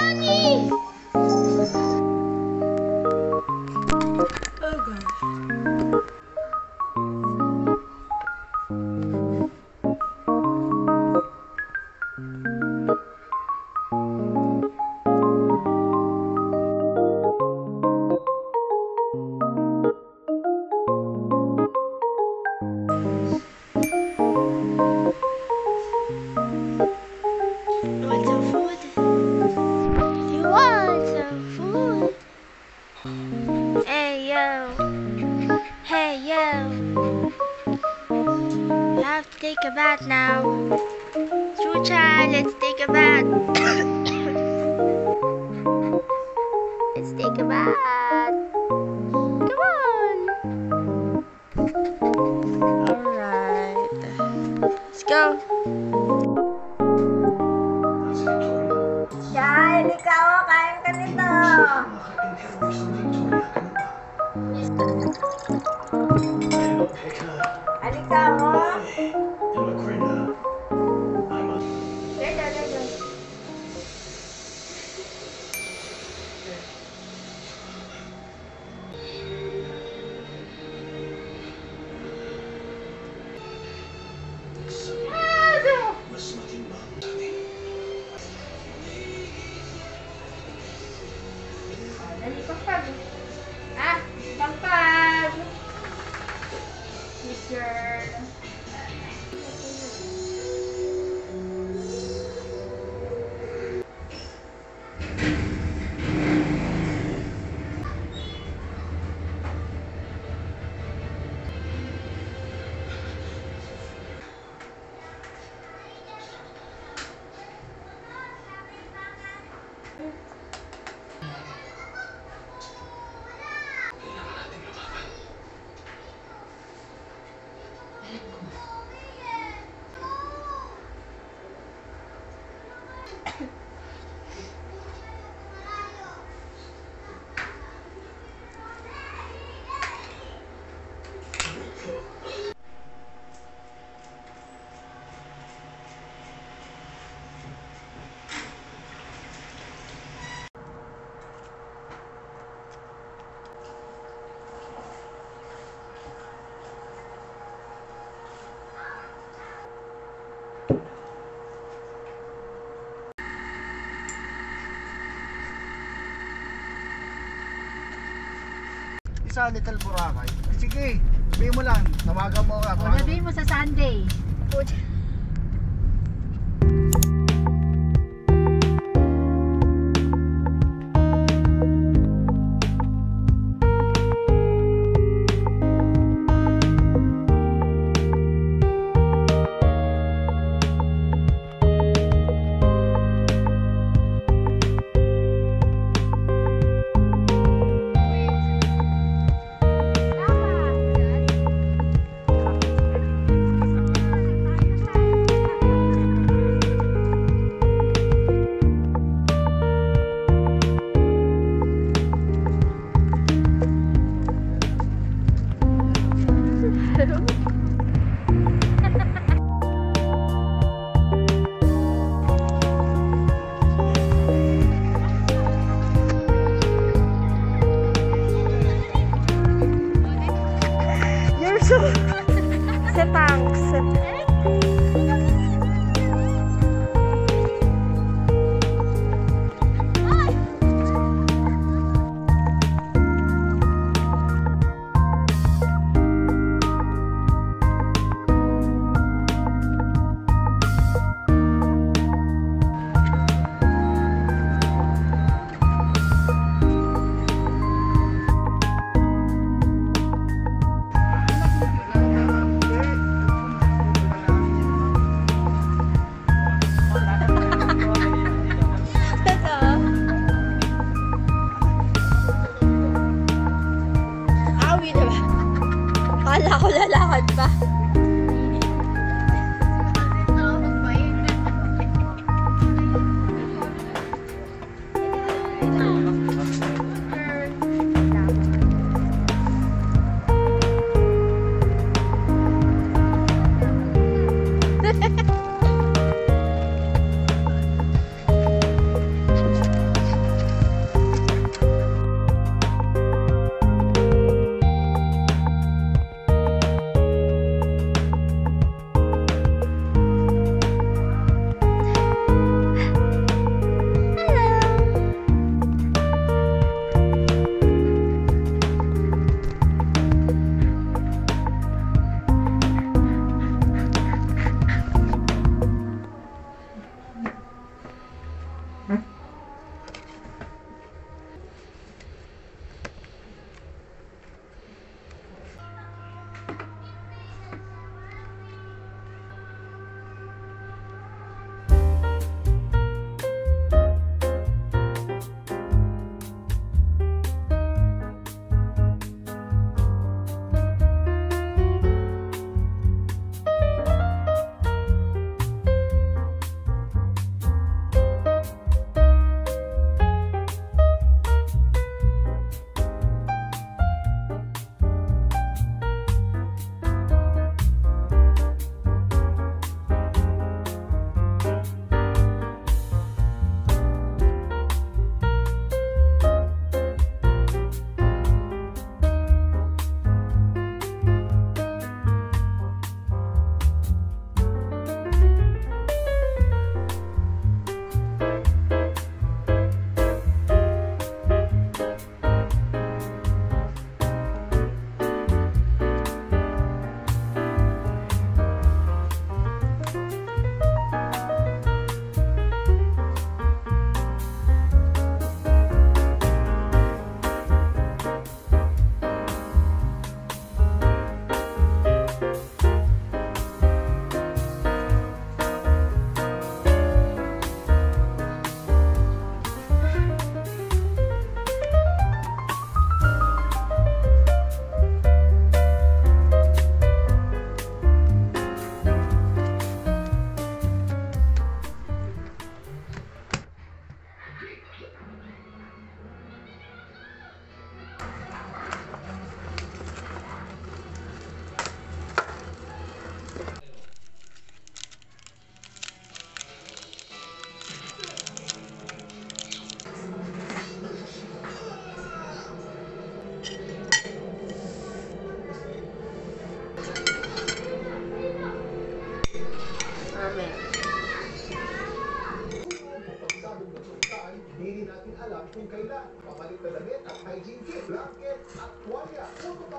Honey! 12. I have to take a bath now. True child, let's take a bath. let's take a bath. Come on. Alright. Let's go. Yeah, Dahil ikaw, kain ka nito. Ah, pagpag. Yes, girl. Sa Little Boracay. Sige, sabihin mo lang, tawagan mo ako. O, sabihin mo sa Sunday. You're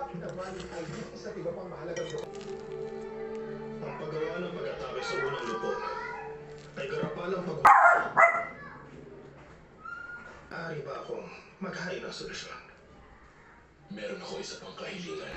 photocopy na valid IDs at iba pang mahalagang paggawa ng pag-atake sa unang lupon ay karapalang pag Ari ba akong maghain ng solusyon? Meron ako isa pang kahilingan.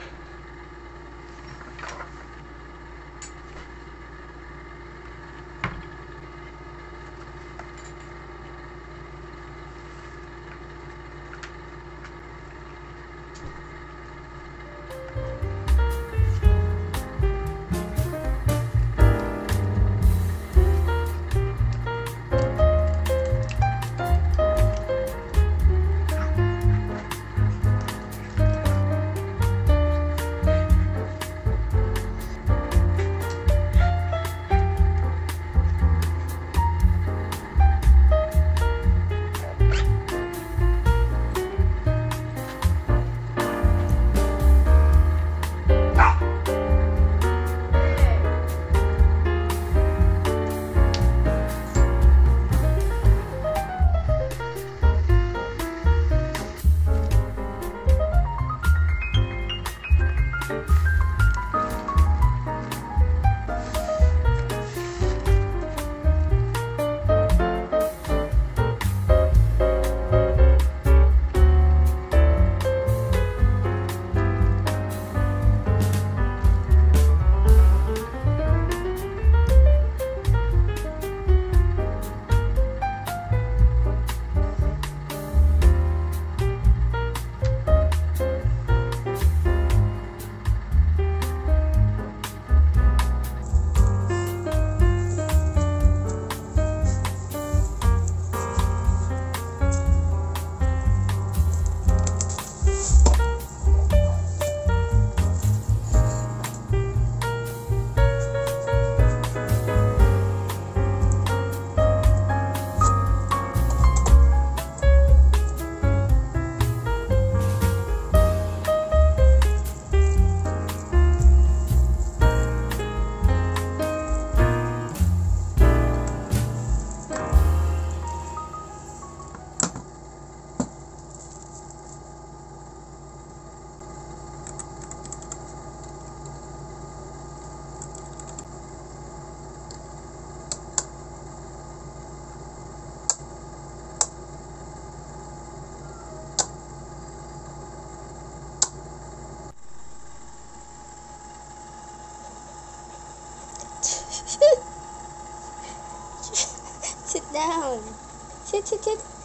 Sit